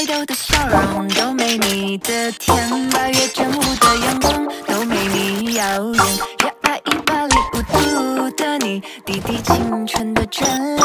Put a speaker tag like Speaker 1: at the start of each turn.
Speaker 1: 爱豆的笑容，都没你的甜，八月正午的阳光都没你耀眼，热爱一百零五度的你，滴滴青春的真。